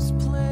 this place.